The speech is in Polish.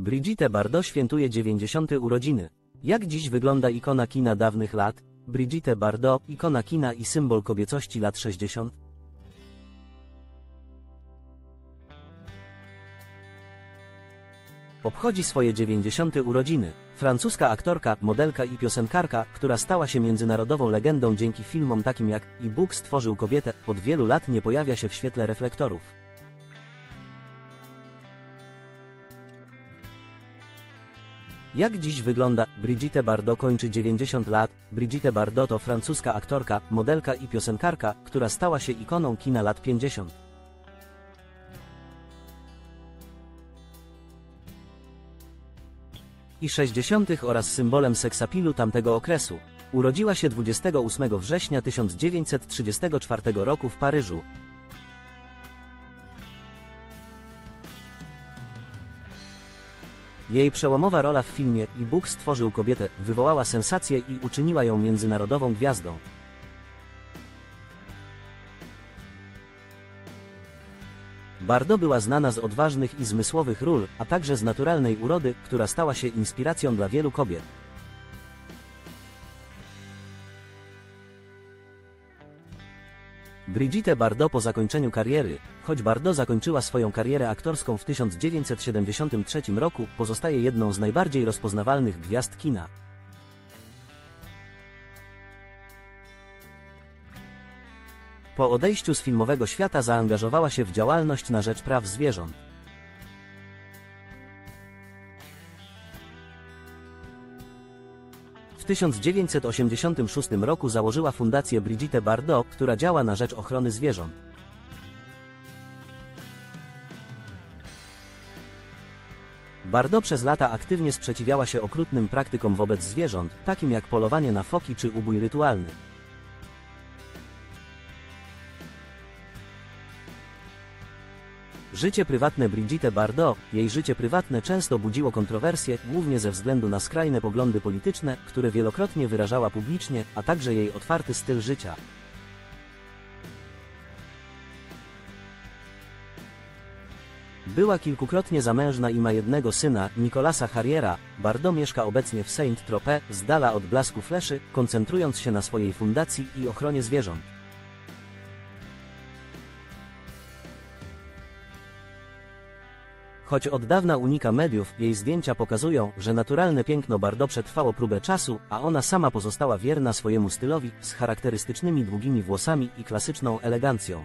Brigitte Bardot świętuje 90. urodziny. Jak dziś wygląda ikona kina dawnych lat? Brigitte Bardot, ikona kina i symbol kobiecości lat 60. Obchodzi swoje 90. urodziny. Francuska aktorka, modelka i piosenkarka, która stała się międzynarodową legendą dzięki filmom takim jak I Bóg stworzył kobietę, od wielu lat nie pojawia się w świetle reflektorów. Jak dziś wygląda? Brigitte Bardot kończy 90 lat. Brigitte Bardot to francuska aktorka, modelka i piosenkarka, która stała się ikoną kina lat 50. i 60. oraz symbolem seksapilu tamtego okresu. Urodziła się 28 września 1934 roku w Paryżu. Jej przełomowa rola w filmie I Bóg stworzył kobietę wywołała sensację i uczyniła ją międzynarodową gwiazdą. Bardot była znana z odważnych i zmysłowych ról, a także z naturalnej urody, która stała się inspiracją dla wielu kobiet. Brigitte Bardot po zakończeniu kariery, choć Bardot zakończyła swoją karierę aktorską w 1973 roku, pozostaje jedną z najbardziej rozpoznawalnych gwiazd kina. Po odejściu z filmowego świata zaangażowała się w działalność na rzecz praw zwierząt. W 1986 roku założyła fundację Brigitte Bardot, która działa na rzecz ochrony zwierząt. Bardot przez lata aktywnie sprzeciwiała się okrutnym praktykom wobec zwierząt, takim jak polowanie na foki czy ubój rytualny. Życie prywatne Brigitte Bardot, jej życie prywatne często budziło kontrowersje, głównie ze względu na skrajne poglądy polityczne, które wielokrotnie wyrażała publicznie, a także jej otwarty styl życia. Była kilkukrotnie zamężna i ma jednego syna, Nicolasa Harriera. Bardot mieszka obecnie w Saint-Tropez, z dala od blasku fleszy, koncentrując się na swojej fundacji i ochronie zwierząt. Choć od dawna unika mediów, jej zdjęcia pokazują, że naturalne piękno Bardot przetrwało próbę czasu, a ona sama pozostała wierna swojemu stylowi, z charakterystycznymi długimi włosami i klasyczną elegancją.